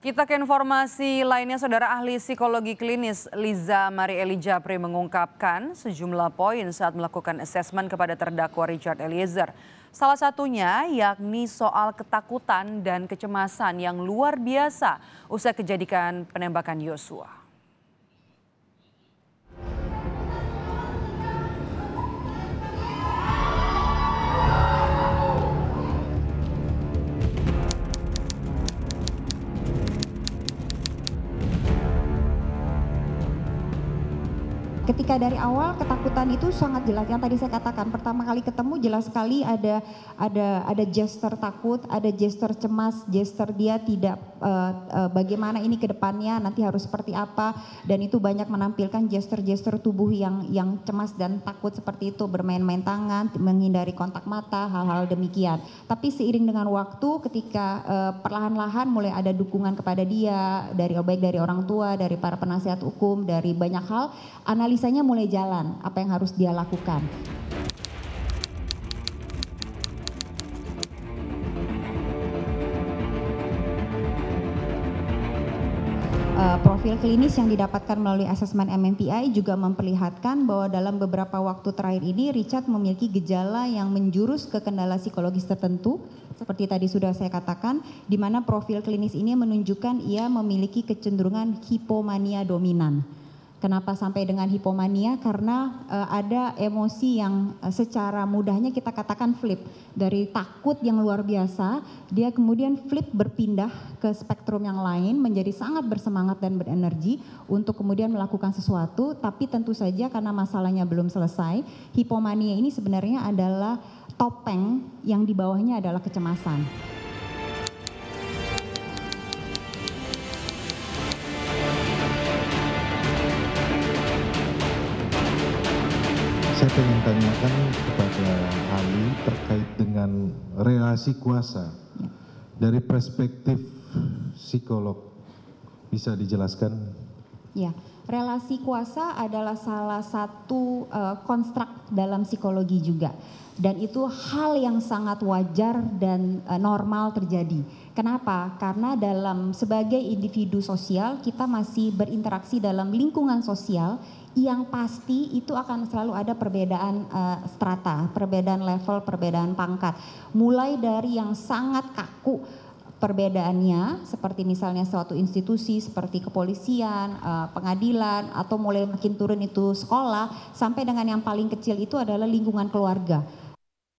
Kita ke informasi lainnya, Saudara Ahli Psikologi Klinis Liza Mari Eli Japri mengungkapkan sejumlah poin saat melakukan asesmen kepada terdakwa Richard Eliezer. Salah satunya yakni soal ketakutan dan kecemasan yang luar biasa usai kejadian penembakan Yosua. Ketika dari awal ketakutan itu sangat jelas. Yang tadi saya katakan pertama kali ketemu jelas sekali ada ada ada gesture takut ada gesture cemas gesture dia tidak uh, uh, bagaimana ini ke depannya nanti harus seperti apa. Dan itu banyak menampilkan gesture-gesture tubuh yang yang cemas dan takut seperti itu bermain-main tangan menghindari kontak mata hal-hal demikian. Tapi seiring dengan waktu ketika uh, perlahan-lahan mulai ada dukungan kepada dia dari baik dari orang tua dari para penasihat hukum dari banyak hal analis analisanya mulai jalan, apa yang harus dia lakukan. Uh, profil klinis yang didapatkan melalui asesmen MMPI juga memperlihatkan bahwa dalam beberapa waktu terakhir ini Richard memiliki gejala yang menjurus ke kendala psikologis tertentu seperti tadi sudah saya katakan di mana profil klinis ini menunjukkan ia memiliki kecenderungan hipomania dominan. Kenapa sampai dengan hipomania? Karena uh, ada emosi yang uh, secara mudahnya kita katakan flip. Dari takut yang luar biasa, dia kemudian flip berpindah ke spektrum yang lain menjadi sangat bersemangat dan berenergi untuk kemudian melakukan sesuatu, tapi tentu saja karena masalahnya belum selesai, hipomania ini sebenarnya adalah topeng yang di bawahnya adalah kecemasan. Saya ingin tanyakan kepada Ali terkait dengan relasi kuasa dari perspektif psikolog bisa dijelaskan? Ya, relasi kuasa adalah salah satu uh, konstruk dalam psikologi juga dan itu hal yang sangat wajar dan uh, normal terjadi. Kenapa? Karena dalam sebagai individu sosial kita masih berinteraksi dalam lingkungan sosial yang pasti itu akan selalu ada perbedaan uh, strata, perbedaan level, perbedaan pangkat. Mulai dari yang sangat kaku perbedaannya seperti misalnya suatu institusi seperti kepolisian, uh, pengadilan atau mulai makin turun itu sekolah sampai dengan yang paling kecil itu adalah lingkungan keluarga